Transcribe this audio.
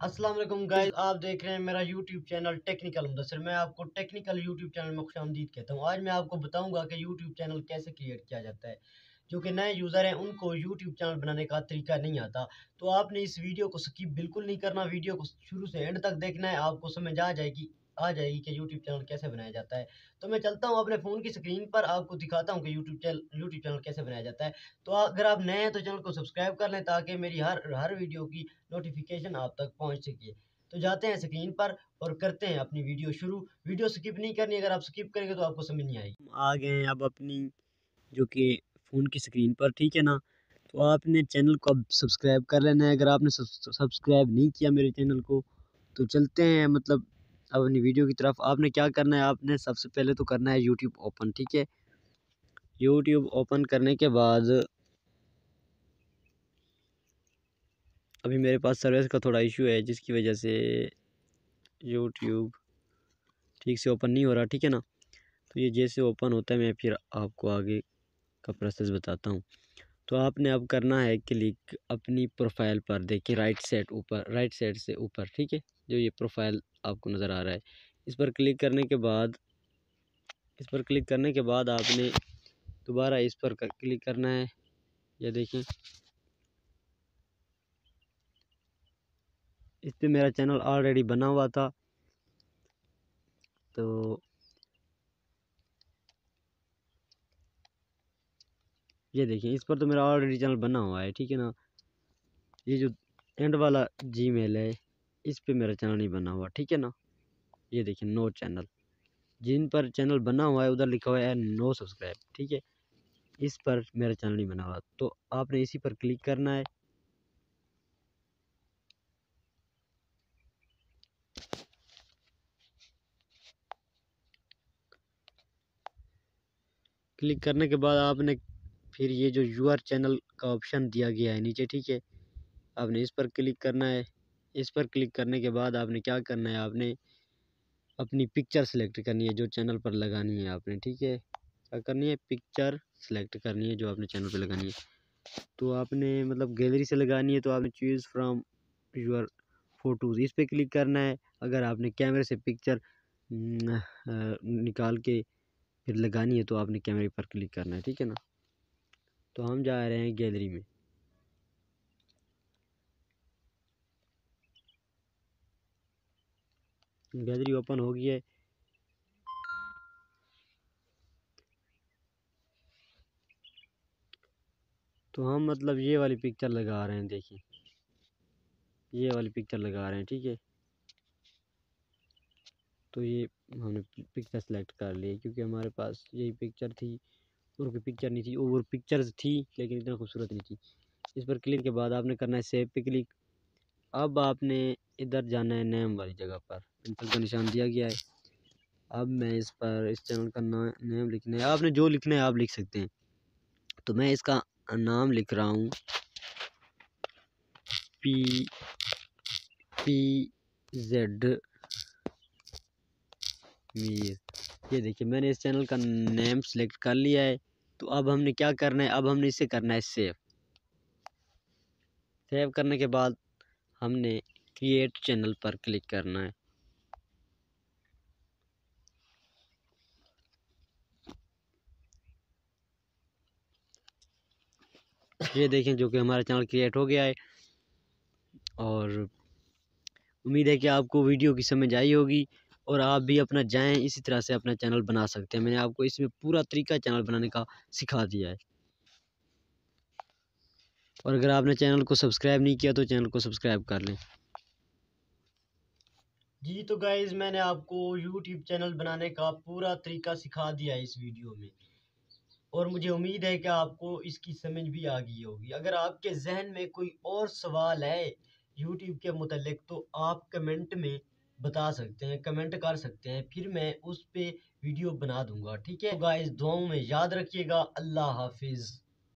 अस्सलाम वालेकुम गाइस आप देख रहे हैं मेरा यूट्यूब चैनल टेक्निकल मुदसर मैं आपको टेक्निकल यूट्यूब चैनल में खुश आमदीद कहता हूँ। आज मैं आपको बताऊँगा कि यूट्यूब चैनल कैसे क्रिएट किया जाता है। जो कि नए यूज़र हैं, उनको यूट्यूब चैनल बनाने का तरीका नहीं आता। तो आपने इस वीडियो को स्किप बिल्कुल नहीं करना। वीडियो को शुरू से एंड तक देखना है। आपको समझ आ जाएगी आ जाएगी कि यूट्यूब चैनल कैसे बनाया जाता है। तो मैं चलता हूँ अपने फ़ोन की स्क्रीन पर, आपको दिखाता हूँ कि यूट्यूब चैनल यूट्यूब चैनल कैसे बनाया जाता है। तो अगर आप नए हैं तो चैनल को सब्सक्राइब कर लें ताकि मेरी हर हर वीडियो की नोटिफिकेशन आप तक पहुँच सके। तो जाते हैं स्क्रीन पर और करते हैं अपनी वीडियो शुरू। वीडियो स्किप नहीं करनी, अगर आप स्किप करेंगे तो आपको समझ नहीं आएगी। आ गए हैं अब अपनी, जो कि फ़ोन की स्क्रीन पर, ठीक है ना? तो आपने चैनल को अब सब्सक्राइब कर लेना है। अगर आपने सब्सक्राइब नहीं किया मेरे चैनल को तो चलते हैं मतलब अपनी वीडियो की तरफ़, आपने क्या करना है? आपने सबसे पहले तो करना है यूट्यूब ओपन ठीक है? यूट्यूब ओपन करने के बाद अभी मेरे पास सर्विस का थोड़ा इशू है, जिसकी वजह से यूट्यूब ठीक से ओपन नहीं हो रहा, ठीक है ना? तो ये जैसे ओपन होता है, मैं फिर आपको आगे का प्रोसेस बताता हूँ। तो आपने अब करना है क्लिक अपनी प्रोफ़ाइल पर, देखिए राइट साइड ऊपर, राइट साइड से ऊपर, ठीक है? जो ये प्रोफ़ाइल आपको नज़र आ रहा है। इस पर क्लिक करने के बाद, इस पर क्लिक करने के बाद आपने दोबारा इस पर क्लिक करना है। ये देखें। इस पर मेरा चैनल ऑलरेडी बना हुआ था। तो ये देखिए, इस पर तो मेरा ऑलरेडी चैनल बना हुआ है, ठीक है ना? ये जो एंड वाला जी मेल है, इस पे मेरा चैनल नहीं बना हुआ, ठीक है ना? ये देखिए नो चैनल जिन पर चैनल बना हुआ है, उधर लिखा हुआ है नो सब्सक्राइब ठीक है? इस पर मेरा चैनल नहीं बना हुआ। तो आपने इसी पर क्लिक करना है। क्लिक करने के बाद आपने फिर ये जो यू चैनल का ऑप्शन दिया गया है नीचे, ठीक है? आपने इस पर क्लिक करना है। इस पर क्लिक करने के बाद आपने क्या करना है? आपने अपनी पिक्चर सेलेक्ट करनी है जो चैनल पर लगानी है आपने, ठीक है? क्या करनी है? पिक्चर सेलेक्ट करनी है जो आपने चैनल पर लगानी है। तो आपने मतलब गैलरी से लगानी है तो आपने चूज़ फ्राम यूर फ़ोटोज़। इस पर क्लिक करना है। अगर आपने कैमरे से पिक्चर निकाल के फिर लगानी है तो आपने कैमरे पर क्लिक करना है, ठीक है ना? तो हम जा रहे हैं गैलरी में। गैलरी ओपन हो गई है। तो हम मतलब ये वाली पिक्चर लगा रहे हैं, देखिए। ये वाली पिक्चर लगा रहे हैं, ठीक है? तो ये हमने पिक्चर सेलेक्ट कर ली क्योंकि हमारे पास यही पिक्चर थी। और कोई पिक्चर नहीं थी और पिक्चर्स थी, लेकिन इतना खूबसूरत नहीं थी। इस पर क्लिक के बाद आपने करना है सेव पे क्लिक अब आपने इधर जाना है नेम वाली जगह पर। पेंसिल का निशान दिया गया है। अब मैं इस पर, इस चैनल का नाम नेम लिखना है आपने जो लिखना है आप लिख सकते हैं। तो मैं इसका नाम लिख रहा हूँ। पी पी जेड मीर ये देखिए, मैंने इस चैनल का नेम सेलेक्ट कर लिया है। तो अब हमने क्या करना है? अब हमने इसे करना है सेव सेव करने के बाद हमने क्रिएट चैनल पर क्लिक करना है. ये देखें जो कि हमारा चैनल क्रिएट हो गया है और उम्मीद है कि आपको वीडियो की समझ आई होगी. और आप भी अपना जाएँ, इसी तरह से अपना चैनल बना सकते हैं। मैंने आपको इसमें पूरा तरीका चैनल बनाने का सिखा दिया है। और अगर आपने चैनल को सब्सक्राइब नहीं किया तो चैनल को सब्सक्राइब कर लें। जी तो गाइज़ मैंने आपको यूट्यूब चैनल बनाने का पूरा तरीका सिखा दिया है इस वीडियो में। और मुझे उम्मीद है कि आपको इसकी समझ भी आ गई होगी। अगर आपके जहन में कोई और सवाल है यूट्यूब के मतलब तो आप कमेंट में बता सकते हैं, कमेंट कर सकते हैं, फिर मैं उस पर वीडियो बना दूँगा, ठीक है? गाइस दुआओं में याद रखिएगा, अल्लाह हाफिज़।